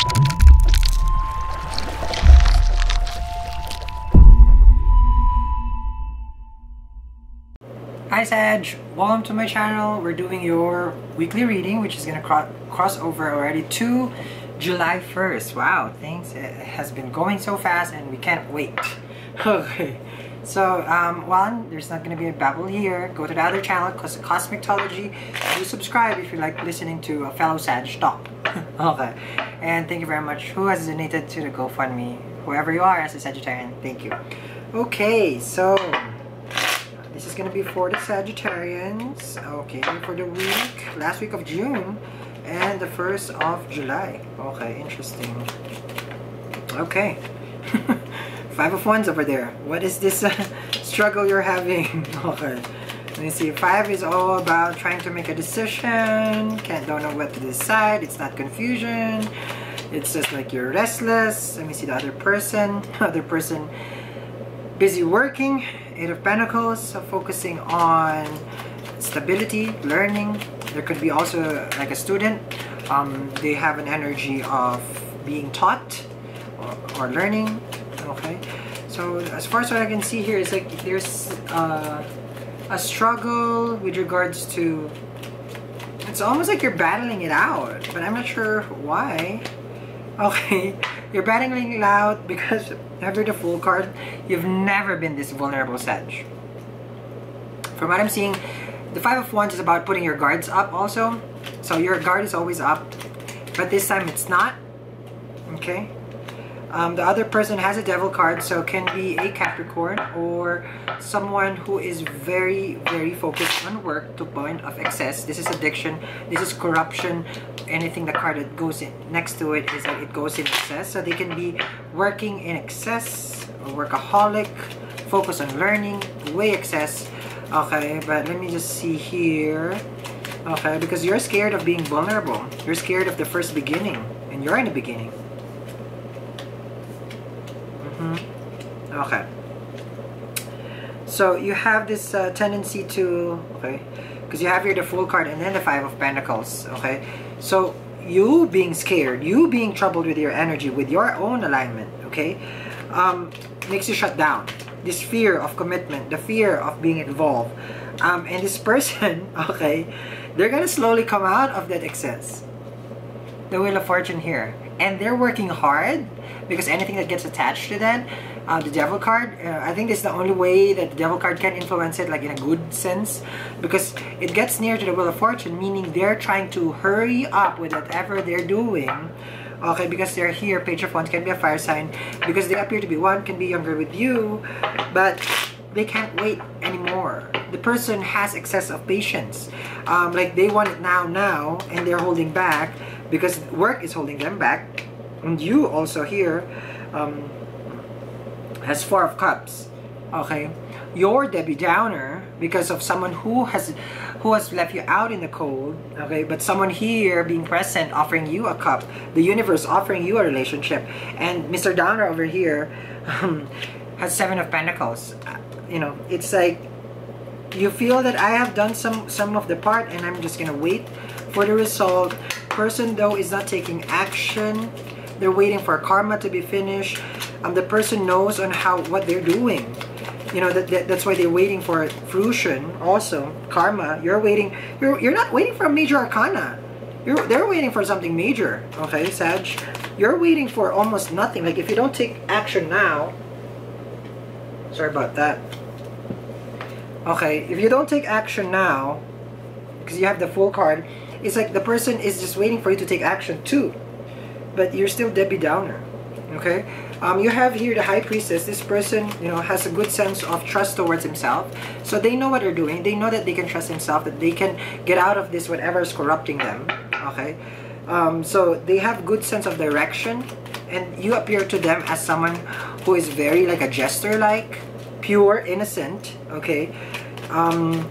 Hi Sag, welcome to my channel. We're doing your weekly reading which is gonna cro cross over already to July 1st. Wow, things has been going so fast and we can't wait. Okay, so um, one, there's not gonna be a babble here. Go to the other channel, cause Cosmictology. Do subscribe if you like listening to a fellow Sag talk. okay, and thank you very much. Who has donated to the GoFundMe? Whoever you are as a Sagittarian, thank you. Okay, so this is gonna be for the Sagittarians. Okay, for the week, last week of June and the first of July. Okay, interesting. Okay. Five of Wands over there. What is this uh, struggle you're having? okay. Let me see. Five is all about trying to make a decision. Can't don't know what to decide. It's not confusion. It's just like you're restless. Let me see the other person. Other person busy working Eight of Pentacles, so focusing on stability, learning. There could be also like a student. Um, they have an energy of being taught or, or learning. Okay, so as far as what I can see here is like there's uh, a struggle with regards to. It's almost like you're battling it out, but I'm not sure why. Okay, you're battling it out because after the Fool card, you've never been this vulnerable, Sag. From what I'm seeing, the Five of Wands is about putting your guards up also. So your guard is always up, but this time it's not. Okay, um, the other person has a devil card, so can be a Capricorn or someone who is very, very focused on work to point of excess. This is addiction. This is corruption. Anything the card that goes in next to it is that it goes in excess. So they can be working in excess, or workaholic, focus on learning, way excess. Okay, but let me just see here. Okay, because you're scared of being vulnerable. You're scared of the first beginning, and you're in the beginning. Okay. So you have this uh, tendency to, okay, because you have here the Fool card and then the Five of Pentacles, okay? So you being scared, you being troubled with your energy, with your own alignment, okay, um, makes you shut down. This fear of commitment, the fear of being involved. Um, and this person, okay, they're gonna slowly come out of that excess. The Wheel of Fortune here. And they're working hard because anything that gets attached to that uh, the devil card uh, I think is the only way that the devil card can influence it like in a good sense because it gets near to the wheel of fortune meaning they're trying to hurry up with whatever they're doing okay because they're here page of wands can be a fire sign because they appear to be one can be younger with you but they can't wait anymore. The person has excess of patience. Um, like they want it now now and they're holding back because work is holding them back and you also here um, has four of cups okay? You're debbie downer because of someone who has who has left you out in the cold okay? But someone here being present offering you a cup the universe offering you a relationship. And mr downer over here um, has seven of pentacles. You know it's like you feel that i have done some some of the part and i'm just gonna wait for the result. Person though is not taking action they're waiting for karma to be finished. Um, the person knows on how what they're doing. You know that, that, that's why they're waiting for fruition also karma. You're waiting you're you're not waiting for a major arcana. You're they're waiting for something major okay sag? You're waiting for almost nothing. Like if you don't take action now sorry about that. Okay if you don't take action now because you have the Fool card it's like the person is just waiting for you to take action too but you're still debbie downer okay? Um, you have here the high priestess. This person you know has a good sense of trust towards himself. So they know what they're doing. They know that they can trust himself that they can get out of this whatever is corrupting them okay? Um, so they have good sense of direction and you appear to them as someone who is very like a jester like pure innocent okay? Um,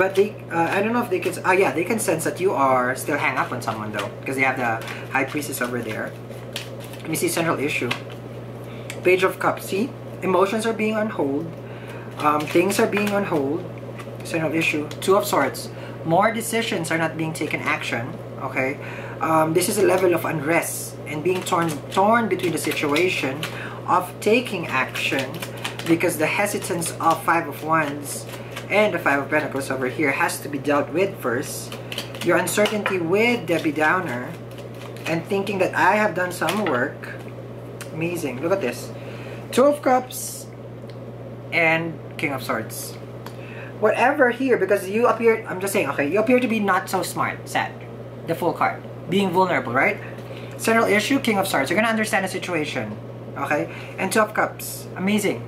but they uh, I don't know if they can uh, yeah they can sense that you are still hang up on someone though because they have the high priestess over there. Let me see central issue. Page of cups. See? Emotions are being on hold. Um, things are being on hold. Central issue. Two of swords. More decisions are not being taken action okay? Um, this is a level of unrest and being torn torn between the situation of taking action because the hesitance of five of wands and the five of pentacles over here has to be dealt with first. Your uncertainty with debbie downer and thinking that i have done some work. Amazing. Look at this. Two of cups and king of swords. Whatever here because you appear i'm just saying okay you appear to be not so smart sad the Fool card being vulnerable right? Central issue king of swords. You're gonna understand the situation okay? And two of cups. Amazing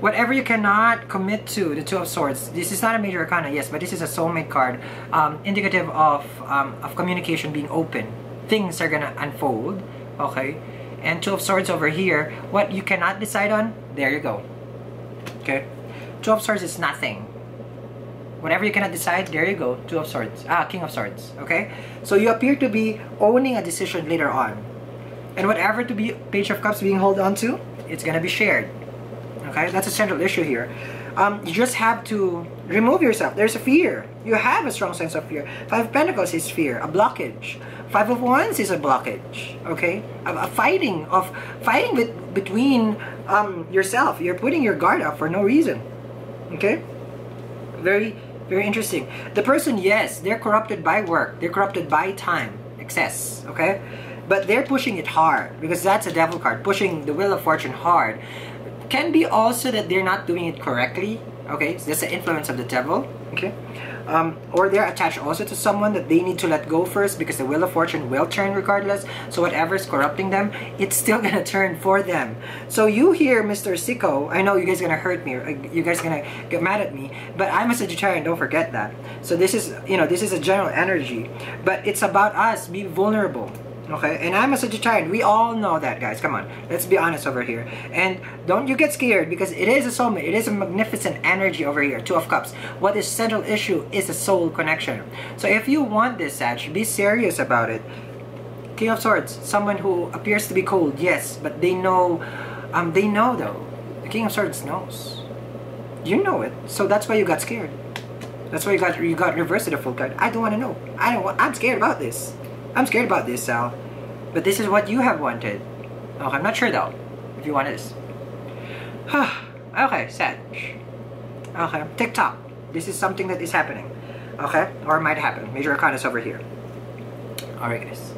whatever you cannot commit to the two of swords this is not a major arcana yes but this is a soulmate card um, indicative of um, of communication being open. Things are gonna unfold okay? And two of swords over here what you cannot decide on there you go. Okay? Two of swords is nothing. Whatever you cannot decide there you go. Two of swords ah king of swords okay? So you appear to be owning a decision later on. And whatever to be page of cups being held on to it's gonna be shared okay that's a central issue here um, you just have to remove yourself there's a fear you have a strong sense of fear five of pentacles is fear a blockage five of wands is a blockage okay a, a fighting of fighting with between um, yourself you're putting your guard up for no reason okay very very interesting. The person, yes, they're corrupted by work. They're corrupted by time, excess, okay? But they're pushing it hard because that's a devil card. Pushing the wheel of fortune hard. Can be also that they're not doing it correctly, okay? So that's the influence of the devil, okay? um, or they're attached also to someone that they need to let go first because the wheel of fortune will turn regardless. So whatever is corrupting them it's still gonna turn for them. So you here mr sicko i know you guys gonna hurt me you guys gonna get mad at me but i'm a sagittarian don't forget that. So this is you know this is a general energy. But it's about us be vulnerable Okay, and I'm such a Sagittarian. We all know that, guys. Come on, let's be honest over here. And don't you get scared because it is a soulmate. It is a magnificent energy over here. Two of Cups. What is central issue is a soul connection. So if you want this, Sag, be serious about it. King of Swords, someone who appears to be cold, yes, but they know, um, they know though. The King of Swords knows. You know it, so that's why you got scared. That's why you got you got reversed the Fool card. I don't want to know. I don't. Want, I'm scared about this. I'm scared about this, Sal. But this is what you have wanted. Oh, I'm not sure though, if you want this. okay, Sag. Okay, TikTok. This is something that is happening. Okay, or might happen. Major Arcana is over here. Alright guys.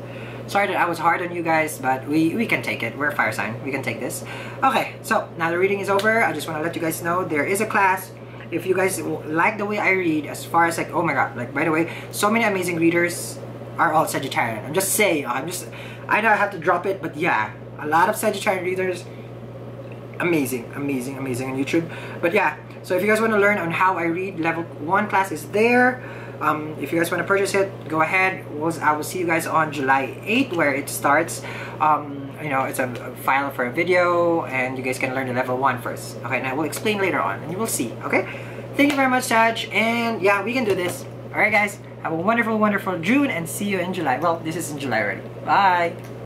Sorry that I was hard on you guys, but we, we can take it. We're fire sign. We can take this. Okay, so now the reading is over. I just want to let you guys know there is a class if you guys like the way I read as far as like oh my god like by the way so many amazing readers are all Sagittarian. I'm just saying, I'm just, I know I have to drop it, but yeah, a lot of Sagittarian readers, amazing, amazing, amazing on YouTube. But yeah, so if you guys want to learn on how I read, level 1 class is there. Um, if you guys want to purchase it, go ahead. I will see you guys on July 8th where it starts. Um, you know, it's a, a, file for a video and you guys can learn the level 1 first. Okay, and I will explain later on and you will see, okay? Thank you very much, Sag, and yeah, we can do this. Alright guys, have a wonderful, wonderful June and see you in July. Well, this is in July already. Bye!